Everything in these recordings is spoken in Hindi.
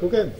Gucken.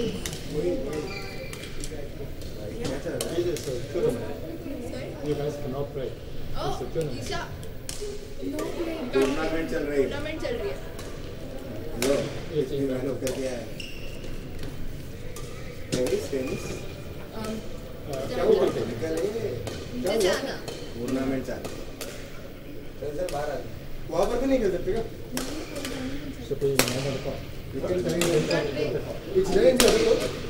You guys cannot play. Oh, it's a tournament. Isha. No play. Tournament चल रही है टूर्नामेंट चल रही है लो ये चीज़ मैंने क्या किया है टेनिस टेनिस क्या हुआ थे निकल ये क्या हुआ टूर्नामेंट चल रहा है बाहर आ वहाँ पर भी नहीं खेल सकते क्या सुपर मैंने बताया It's there in the report.